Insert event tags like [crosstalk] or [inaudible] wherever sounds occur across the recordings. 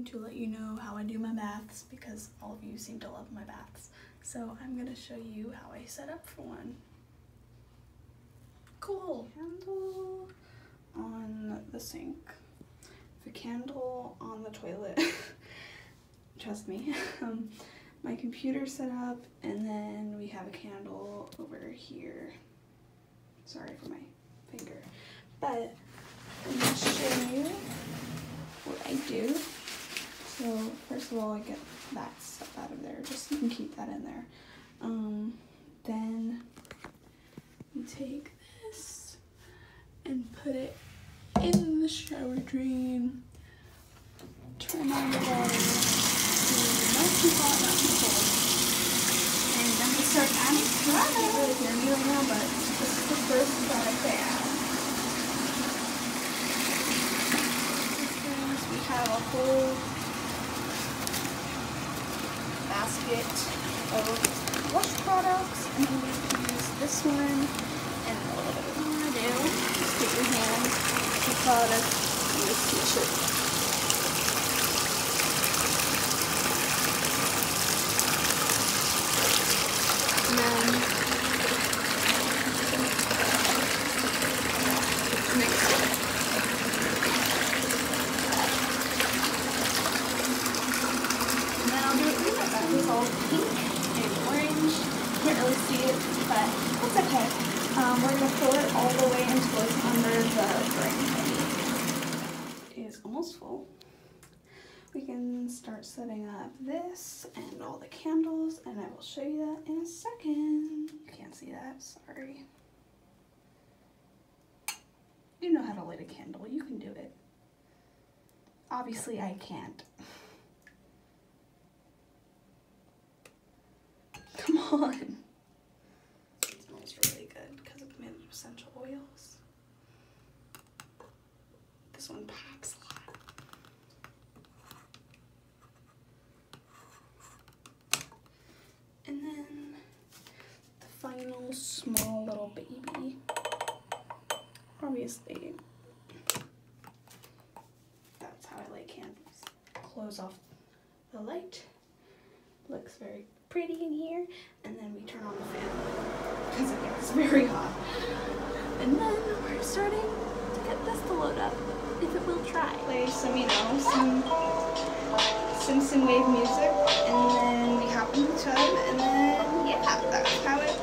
going to let you know how I do my baths because all of you seem to love my baths. So I'm gonna show you how I set up for one. Cool. Candle on the sink. The candle on the toilet. [laughs] Trust me. Um, my computer set up and then we have a candle over here. Sorry for my finger. But I'm gonna show you what I do. So first of all, I get that stuff out of there. Just you can keep that in there. Um, then you take this and put it in the shower drain. Turn on the water. Not too hot, not too cold. And then we start adding. You can't really hear me right now, but this is the first product I add. we have a whole basket of wash products, and then we use this one and a little bit more. Do just get your hand to product and this t-shirt. And then mix it. And then I'll do it with all pink and orange. Can't really see it, but that's okay. Um, we're gonna fill it all the way until it's under the drain. It is almost full. We can start setting up this and all the candles, and I will show you that in a second. You can't see that, sorry. You know how to light a candle, you can do it. Obviously, I can't. [laughs] on. It smells really good because it's made of essential oils. This one packs a lot. And then the final small little baby. Obviously, that's how I light candles. Close off the light. Looks very pretty in here. And then we turn on the fan because it gets very hot. And then we're starting to get this to load up, if it will try. Play some, you know, some Simpson wave music, and then we hop in the tub, and then, yeah, that's how it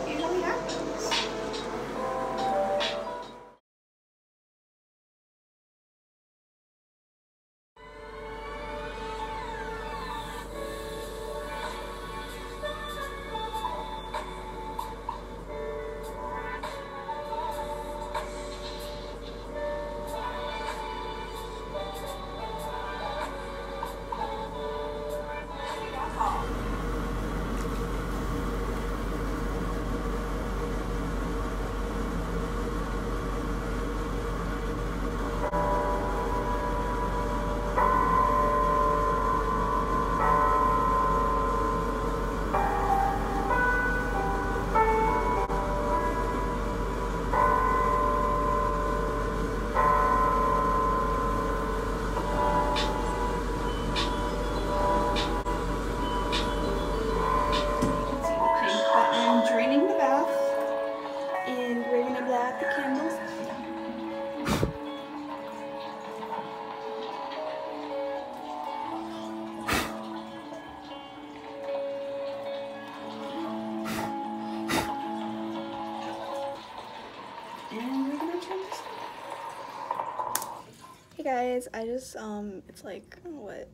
guys, I just, um, it's like, what?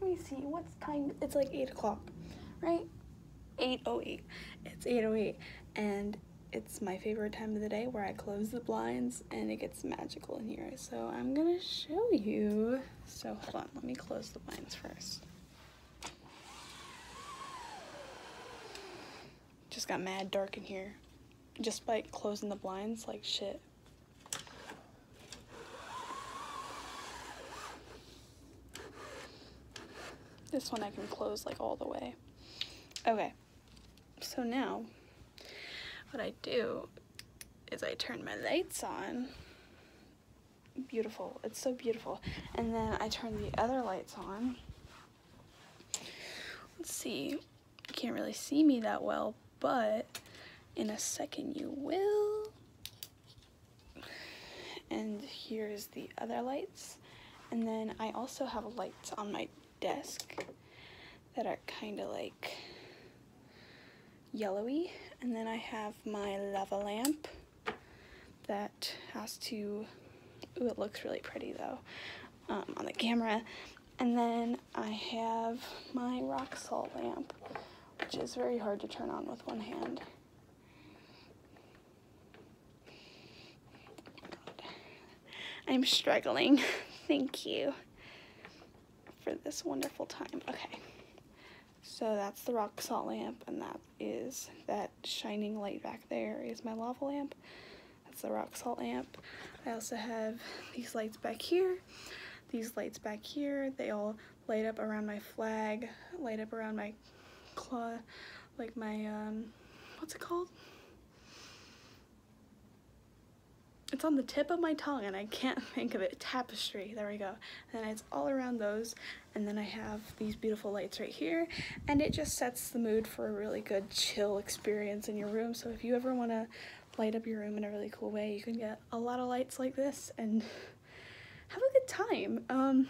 Let me see, what's time? It's like 8 o'clock, right? 8.08. It's 8.08 and it's my favorite time of the day where I close the blinds and it gets magical in here. So I'm gonna show you. So hold on, let me close the blinds first. Just got mad dark in here. Just by closing the blinds like shit. This one I can close like all the way. Okay, so now what I do is I turn my lights on beautiful. It's so beautiful. And then I turn the other lights on. Let's see. You can't really see me that well, but in a second you will. And here's the other lights. And then I also have lights on my desk that are kind of like yellowy. And then I have my lava lamp that has to, ooh, it looks really pretty though um, on the camera. And then I have my rock salt lamp, which is very hard to turn on with one hand. I'm struggling. [laughs] Thank you for this wonderful time. Okay. So that's the rock salt lamp, and that is that shining light back there is my lava lamp. That's the rock salt lamp. I also have these lights back here, these lights back here. They all light up around my flag, light up around my claw, like my, um, what's it called? It's on the tip of my tongue and I can't [laughs] think of it. Tapestry, there we go. And it's all around those. And then I have these beautiful lights right here. And it just sets the mood for a really good chill experience in your room. So if you ever want to light up your room in a really cool way, you can get a lot of lights like this and [laughs] have a good time. Um,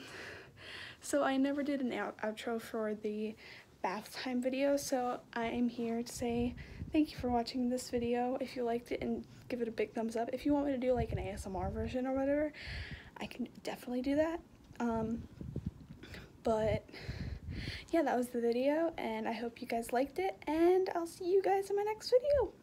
[laughs] so I never did an out outro for the bath time video, so I'm here to say thank you for watching this video. If you liked it and give it a big thumbs up. If you want me to do like an ASMR version or whatever, I can definitely do that. Um, but yeah, that was the video and I hope you guys liked it and I'll see you guys in my next video.